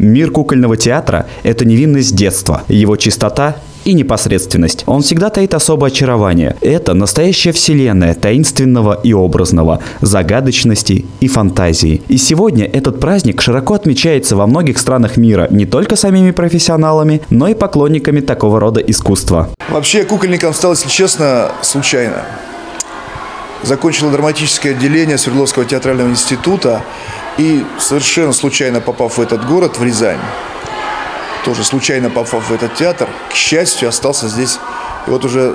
Мир кукольного театра – это невинность детства, его чистота и непосредственность. Он всегда таит особое очарование. Это настоящая вселенная таинственного и образного, загадочности и фантазии. И сегодня этот праздник широко отмечается во многих странах мира не только самими профессионалами, но и поклонниками такого рода искусства. Вообще кукольником стал, если честно, случайно. Закончил драматическое отделение Свердловского театрального института и совершенно случайно попав в этот город, в Рязань, тоже случайно попав в этот театр, к счастью, остался здесь. И вот уже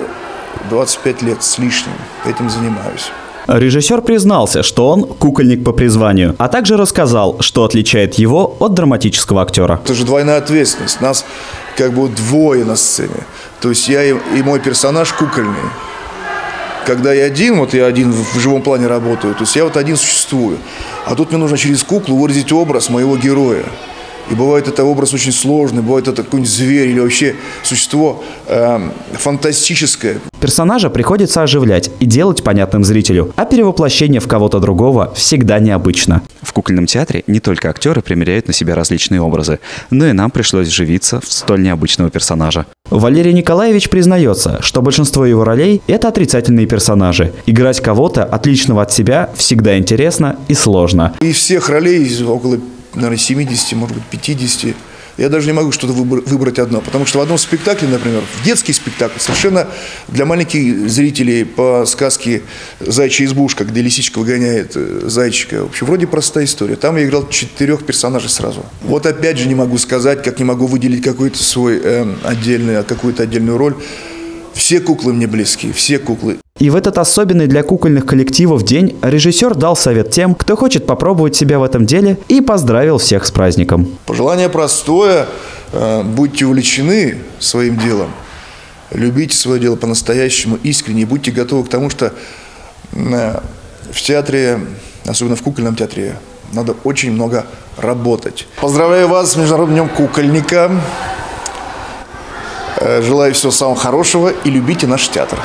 25 лет с лишним этим занимаюсь. Режиссер признался, что он кукольник по призванию, а также рассказал, что отличает его от драматического актера. Это же двойная ответственность. Нас как бы двое на сцене. То есть я и, и мой персонаж кукольный. Когда я один, вот я один в живом плане работаю, то есть я вот один существую. А тут мне нужно через куклу выразить образ моего героя. И бывает это образ очень сложный, бывает это какой-нибудь зверь или вообще существо э, фантастическое. Персонажа приходится оживлять и делать понятным зрителю, а перевоплощение в кого-то другого всегда необычно. В кукольном театре не только актеры примеряют на себя различные образы, но и нам пришлось вживиться в столь необычного персонажа. Валерий Николаевич признается, что большинство его ролей – это отрицательные персонажи. Играть кого-то, отличного от себя, всегда интересно и сложно. Из всех ролей около наверное, 70, может быть, 50. Я даже не могу что-то выбрать одно, потому что в одном спектакле, например, в детский спектакль, совершенно для маленьких зрителей по сказке «Зайчья избушка», где лисичка выгоняет э, зайчика, в общем, вроде простая история. Там я играл четырех персонажей сразу. Вот опять же не могу сказать, как не могу выделить какой-то свой э, отдельный, какую-то отдельную роль. Все куклы мне близки, все куклы. И в этот особенный для кукольных коллективов день режиссер дал совет тем, кто хочет попробовать себя в этом деле и поздравил всех с праздником. Пожелание простое. Э, будьте увлечены своим делом. Любите свое дело по-настоящему, искренне. Будьте готовы к тому, что э, в театре, особенно в кукольном театре, надо очень много работать. Поздравляю вас с Международным днем кукольника. Э, желаю всего самого хорошего и любите наш театр.